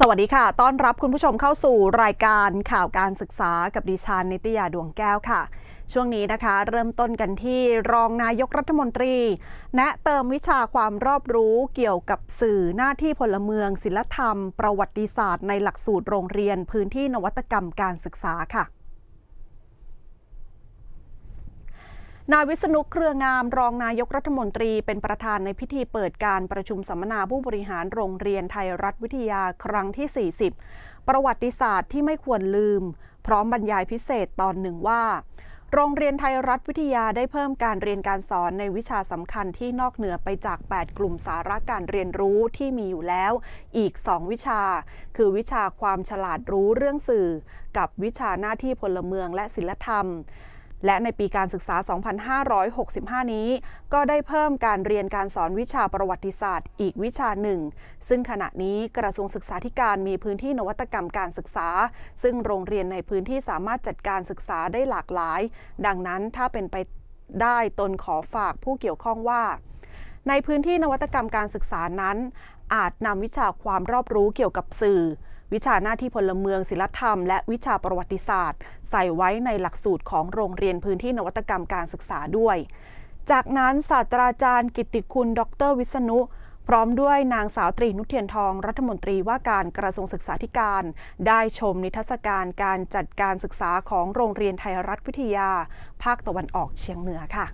สวัสดีค่ะ ต้อนรับคุณผู้ชมเข้าสู่รายการข่าวการศึกษากับดิฉันนิตยาดวงแก้วค่ะ ช่วงนี้นะคะ เริ่มต้นกันที่รองนายกรัฐมนตรี แนะเติมวิชาความรอบรู้เกี่ยวกับสื่อหน้าที่พลเมือง ศิลธรรม ประวัติศาสตร์ในหลักสูตรโรงเรียนพื้นที่นวัตกรรมการศึกษาค่ะ นายวิษณุเครืองามรองนายกรัฐมนตรีเป็นประธานในพิธีเปิดการประชุมสัมมนาผู้บริหารโรงเรียนไทยรัฐวิทยาครั้งที่ 40 ประวัติศาสตร์ที่ไม่ควรลืม พร้อมบรรยายพิเศษตอนหนึ่งว่า โรงเรียนไทยรัฐวิทยาได้เพิ่มการเรียนการสอนในวิชาสำคัญที่นอกเหนือไปจาก 8 กลุ่มสาระการเรียนรู้ที่มีอยู่แล้ว อีก 2 วิชา คือวิชาความฉลาดรู้เรื่องสื่อ กับวิชาหน้าที่พลเมืองและศิลธรรม และในปีการศึกษา 2565 นี้ ก็ได้เพิ่มการเรียนการสอนวิชาประวัติศาสตร์ อีกวิชาหนึ่ง ซึ่งขณะนี้กระทรวงศึกษาธิการมีพื้นที่นวัตกรรมการศึกษา ซึ่งโรงเรียนในพื้นที่สามารถจัดการศึกษาได้หลากหลาย ดังนั้นถ้าเป็นไปได้ตนขอฝากผู้เกี่ยวข้องว่า ในพื้นที่นวัตกรรมการศึกษานั้น อาจนำวิชาความรอบรู้เกี่ยวกับสื่อ วิชาหน้าที่พลเมืองศิลธรรม และวิชาประวัติศาสตร์ ใส่ไว้ในหลักสูตรของโรงเรียนพื้นที่นวัตกรรมการศึกษาด้วย จากนั้นศาสตราจารย์กิติคุณ ดร วิษณุพร้อมด้วยนางสาวตรีนุเทียนทอง รัฐมนตรีว่าการกระทรวงศึกษาธิการ ได้ชมนิทรรศการการจัดการศึกษาของโรงเรียนไทยรัฐวิทยา ภาคตะวันออกเฉียงเหนือค่ะ